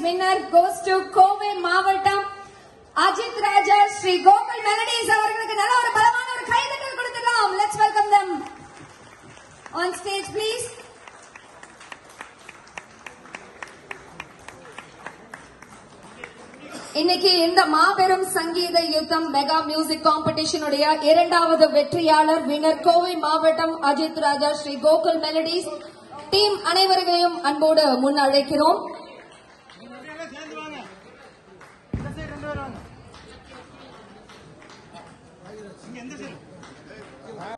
winner goes to Kove மாவட்டம் Ajith Raja Sri Gokul melodies அவர்களுக்கு நல்ல ஒரு பலமான ஒரு கைதட்டல் கொடுத்துடலாம் let's welcome them on stage please. இன்னைக்கு இந்த மாபெரும் சங்கீத யுத்தம் மெகா மியூசிக் காம்படிஷனுடைய இரண்டாவது வெற்றியாளர் வினர் கோவை மாவட்டம் அஜித் ராஜா ஸ்ரீ கோகுல் மெலடிஸ் டீம் அனைவர்களையும் அன்போடு முன் 你演的是